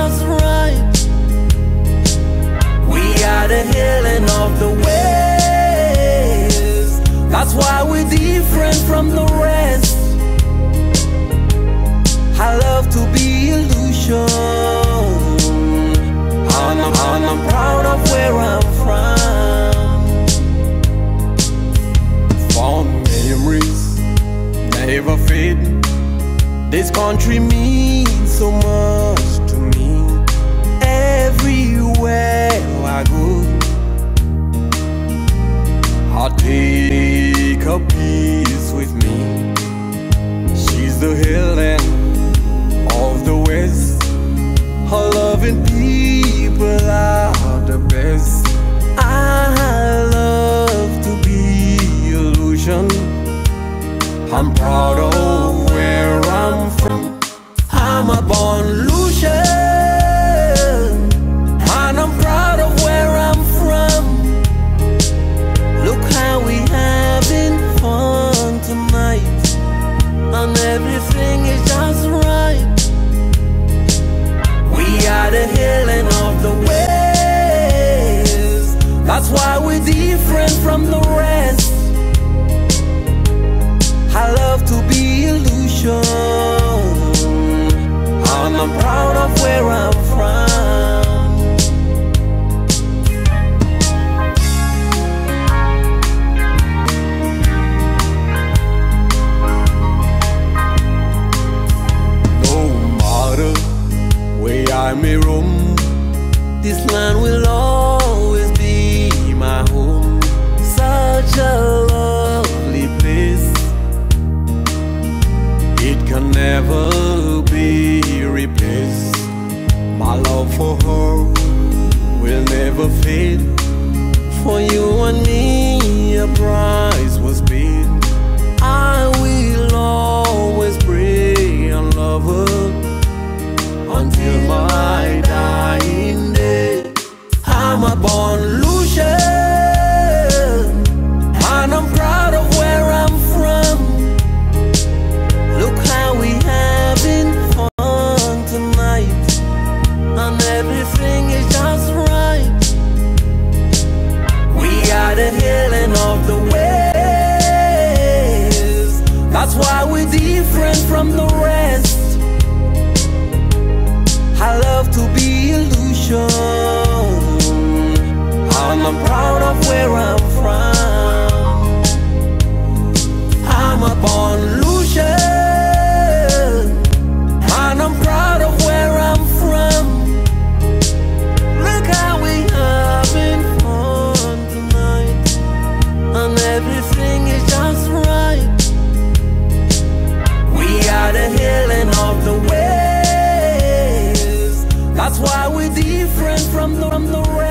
sounds right. We are the Helen of the waves. That's why we're different from the rest. I love to be illusion. and I'm, and I'm proud of where I'm from. Fond memories never fade. This country means so much. Take a piece with me. She's the Helen of we're different from the rest. I love to be illusion. Never be replaced. My love for her will never fade. For you and me, a price was paid. I will always pray and love her until my dying day. I'm a born Helen of the West. That's why we're different from the rest. I love to be illusion. I'm proud of where I'm from. That's why we're different from the, from the rest.